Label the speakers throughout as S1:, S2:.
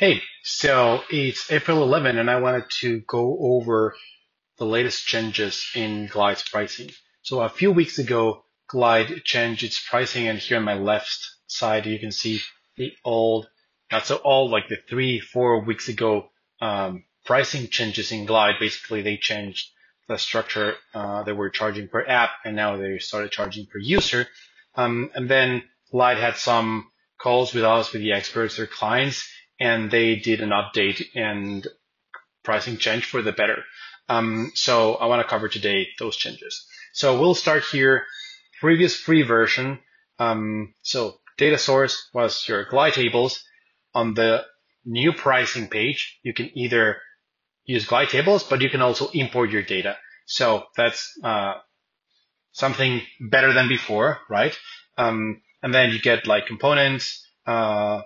S1: Hey, so it's April 11 and I wanted to go over the latest changes in Glide's pricing. So a few weeks ago, Glide changed its pricing and here on my left side, you can see the old, not so old, like the three, four weeks ago um, pricing changes in Glide. Basically, they changed the structure uh, they were charging per app and now they started charging per user. Um, and then Glide had some calls with us, with the experts, their clients, and they did an update and pricing change for the better. Um, so I want to cover today those changes. So we'll start here. Previous free version. Um, so data source was your glide tables. On the new pricing page, you can either use glide tables, but you can also import your data. So that's uh, something better than before, right? Um, and then you get like components, uh,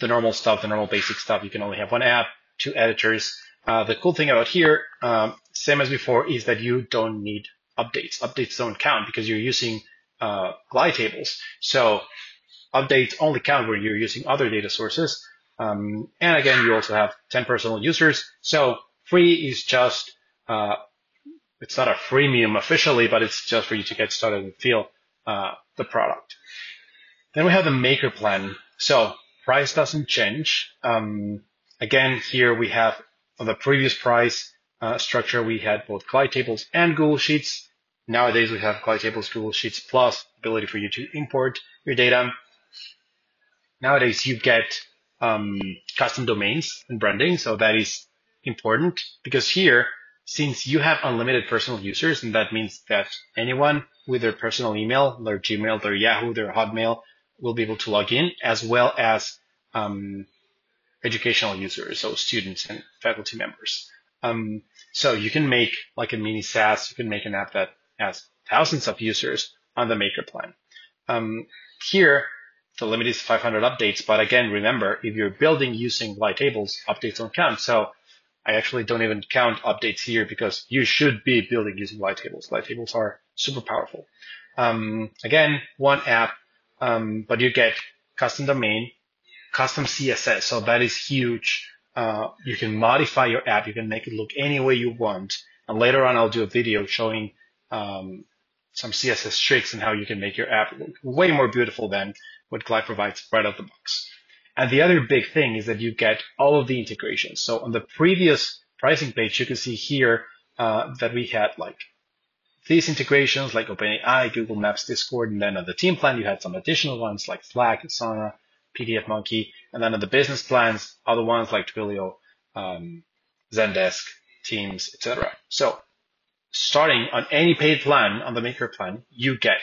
S1: the normal stuff, the normal basic stuff. You can only have one app, two editors. Uh, the cool thing about here, um, same as before, is that you don't need updates. Updates don't count because you're using uh, glide tables. So updates only count when you're using other data sources. Um, and again, you also have 10 personal users. So free is just, uh, it's not a freemium officially, but it's just for you to get started and feel uh, the product. Then we have the maker plan. So price doesn't change. Um, again, here we have on the previous price uh, structure, we had both Glide tables and Google Sheets. Nowadays, we have Glide tables, Google Sheets, plus ability for you to import your data. Nowadays, you get um, custom domains and branding, so that is important because here, since you have unlimited personal users, and that means that anyone with their personal email, their Gmail, their Yahoo, their Hotmail, will be able to log in, as well as um, educational users, so students and faculty members. Um, so you can make like a mini SaaS, you can make an app that has thousands of users on the Maker plan. Um, here, the limit is 500 updates, but again, remember, if you're building using glide tables, updates don't count. So I actually don't even count updates here because you should be building using glide tables. Glide tables are super powerful. Um, again, one app, um, but you get custom domain, custom CSS. So that is huge. Uh, you can modify your app. You can make it look any way you want. And later on, I'll do a video showing um, some CSS tricks and how you can make your app look way more beautiful than what Glide provides right out of the box. And the other big thing is that you get all of the integrations. So on the previous pricing page, you can see here uh, that we had like these integrations like OpenAI, Google Maps, Discord, and then on the team plan, you had some additional ones like Slack, Asana, PDF Monkey, and then on the business plans, other ones like Twilio, um, Zendesk, Teams, etc. So starting on any paid plan on the Maker plan, you get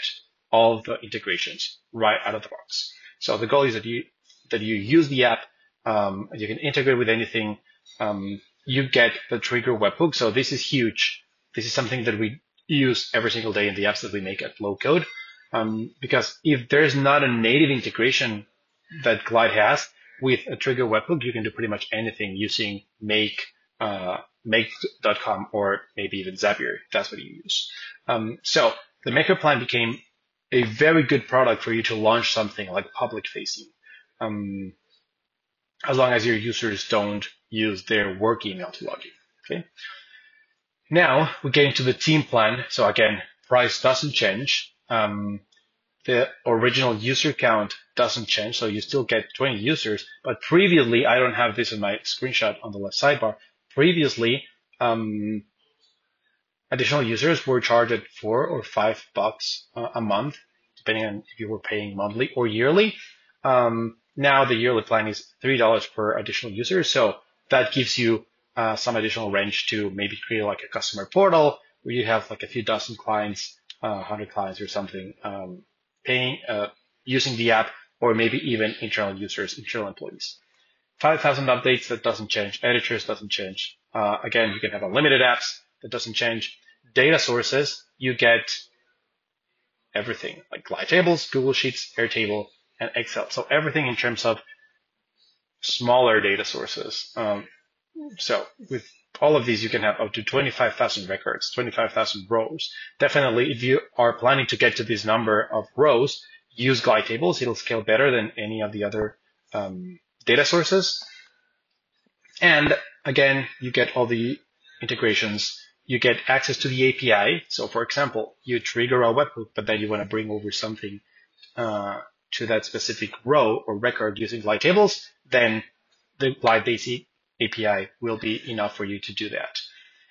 S1: all the integrations right out of the box. So the goal is that you that you use the app, um, you can integrate with anything. Um, you get the Trigger webhook. So this is huge. This is something that we use every single day in the apps that we make at low code. Um, because if there's not a native integration that Glide has with a trigger webhook, you can do pretty much anything using make, uh, make.com or maybe even Zapier. That's what you use. Um, so the maker plan became a very good product for you to launch something like public facing. Um, as long as your users don't use their work email to log in. Okay. Now we get into the team plan. So again, price doesn't change. Um, the original user count doesn't change, so you still get 20 users. But previously, I don't have this in my screenshot on the left sidebar. Previously, um, additional users were charged at four or five bucks uh, a month, depending on if you were paying monthly or yearly. Um, now the yearly plan is three dollars per additional user, so that gives you uh, some additional range to maybe create like a customer portal where you have like a few dozen clients, uh, hundred clients or something, um, paying, uh, using the app, or maybe even internal users, internal employees. 5,000 updates, that doesn't change. Editors doesn't change. Uh, again, you can have unlimited apps, that doesn't change. Data sources, you get everything, like Glide tables, Google Sheets, Airtable, and Excel. So everything in terms of smaller data sources. Um, so with all of these, you can have up to 25,000 records, 25,000 rows. Definitely, if you are planning to get to this number of rows, use glide tables. It'll scale better than any of the other um, data sources. And again, you get all the integrations. You get access to the API. So for example, you trigger a webhook, but then you want to bring over something uh, to that specific row or record using Glide tables, then the Glide API will be enough for you to do that.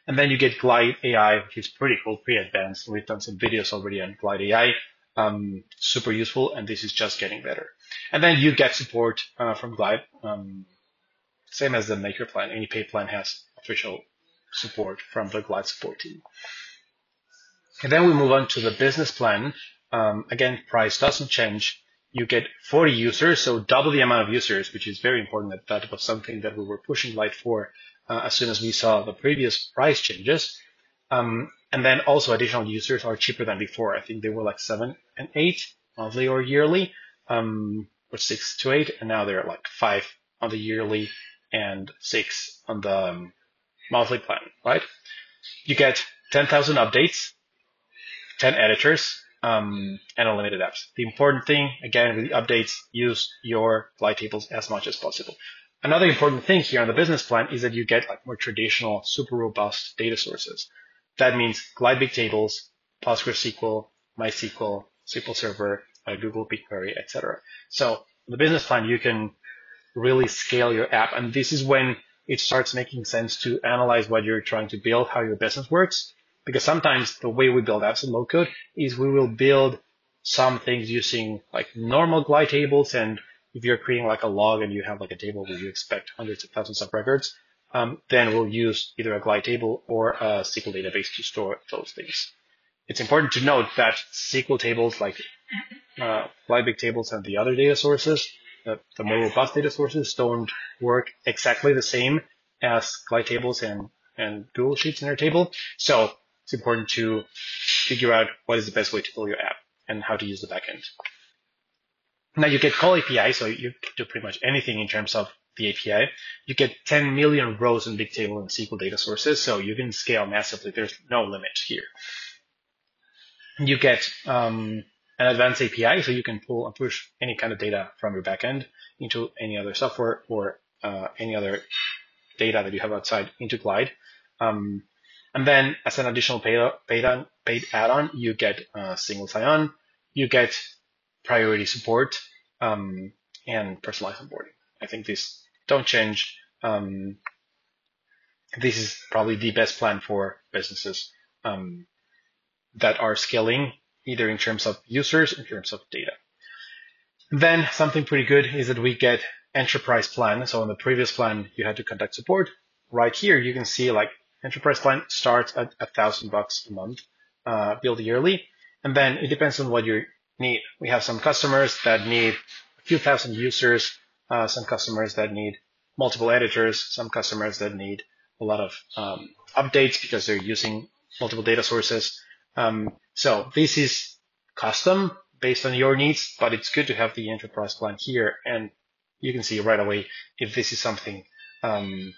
S1: And then you get Glide AI, which is pretty cool, pretty advanced. We've done some videos already on Glide AI. Um, super useful, and this is just getting better. And then you get support uh, from Glide, um, same as the Maker plan. Any pay plan has official support from the Glide support team. And then we move on to the business plan. Um, again, price doesn't change. You get 40 users, so double the amount of users, which is very important. That that was something that we were pushing Glide for uh, as soon as we saw the previous price changes. Um, and then also additional users are cheaper than before. I think they were like seven and eight monthly or yearly, um, or six to eight, and now they're like five on the yearly and six on the um, monthly plan, right? You get 10,000 updates, 10 editors, um, and unlimited apps. The important thing, again, with the updates, use your glide tables as much as possible. Another important thing here on the business plan is that you get like more traditional, super robust data sources. That means Glide Big Tables, PostgreSQL, MySQL, SQL Server, uh, Google BigQuery, etc. So the business plan, you can really scale your app. And this is when it starts making sense to analyze what you're trying to build, how your business works. Because sometimes the way we build apps in low code is we will build some things using like normal glide tables and if you're creating like a log and you have like a table where you expect hundreds of thousands of records, um, then we'll use either a glide table or a SQL database to store those things. It's important to note that SQL tables like uh, glide big tables and the other data sources, the, the more robust data sources don't work exactly the same as glide tables and, and Google Sheets in Airtable. So it's important to figure out what is the best way to build your app and how to use the backend. Now you get call API, so you do pretty much anything in terms of the API. You get 10 million rows in Bigtable and SQL data sources, so you can scale massively. There's no limit here. You get um, an advanced API, so you can pull and push any kind of data from your backend into any other software or uh, any other data that you have outside into Glide. Um, and then as an additional paid, paid, paid add-on, you get uh, single sign-on, you get priority support, um, and personalized onboarding. I think these don't change. Um, this is probably the best plan for businesses um, that are scaling either in terms of users, in terms of data. Then something pretty good is that we get enterprise plan. So in the previous plan, you had to conduct support. Right here, you can see like enterprise plan starts at a thousand bucks a month, uh, billed yearly. And then it depends on what you need. We have some customers that need a few thousand users, uh, some customers that need multiple editors, some customers that need a lot of um, updates because they're using multiple data sources. Um, so this is custom based on your needs, but it's good to have the enterprise plan here, and you can see right away if this is something um,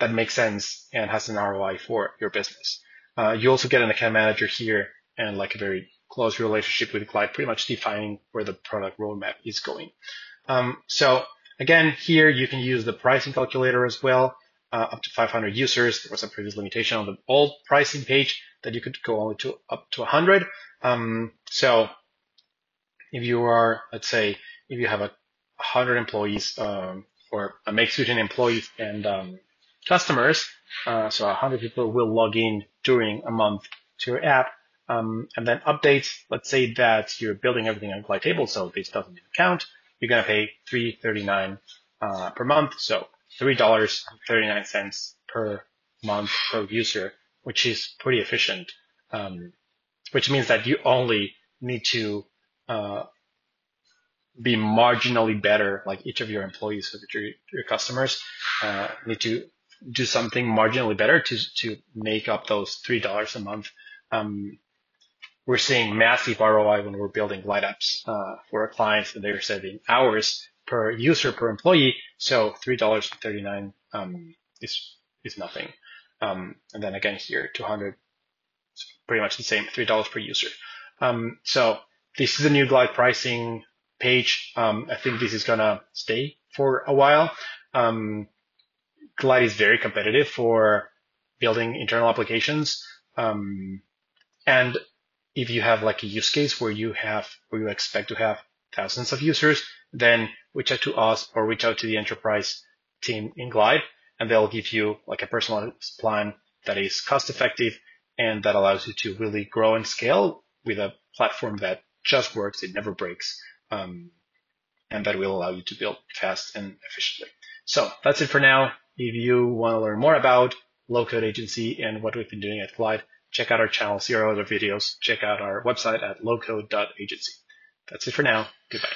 S1: that makes sense and has an ROI for your business. Uh, you also get an account manager here and like a very close relationship with Glide, pretty much defining where the product roadmap is going. Um, so again, here you can use the pricing calculator as well, uh, up to 500 users. There was a previous limitation on the old pricing page that you could go only to up to 100. Um, so if you are, let's say, if you have a 100 employees um, or a Make Sweden employees and um, customers, uh, so 100 people will log in during a month to your app, um, and then updates, let's say that you're building everything on Glide table, so this doesn't even count. You're going to pay $3.39 uh, per month. So $3.39 per month per user, which is pretty efficient. Um, which means that you only need to uh, be marginally better, like each of your employees, your, your customers, uh, need to do something marginally better to to make up those three dollars a month um, we're seeing massive ROI when we're building Glide apps uh, for our clients, and they're saving hours per user per employee. So three dollars thirty nine um, is is nothing. Um, and then again here, two hundred, pretty much the same, three dollars per user. Um, so this is a new Glide pricing page. Um, I think this is gonna stay for a while. Um, Glide is very competitive for building internal applications. Um, and if you have like a use case where you have, where you expect to have thousands of users, then reach out to us or reach out to the enterprise team in Glide and they'll give you like a personalized plan that is cost effective and that allows you to really grow and scale with a platform that just works. It never breaks. Um, and that will allow you to build fast and efficiently. So that's it for now. If you want to learn more about low code agency and what we've been doing at Glide, check out our channel, see our other videos, check out our website at lowcode.agency. That's it for now. Goodbye.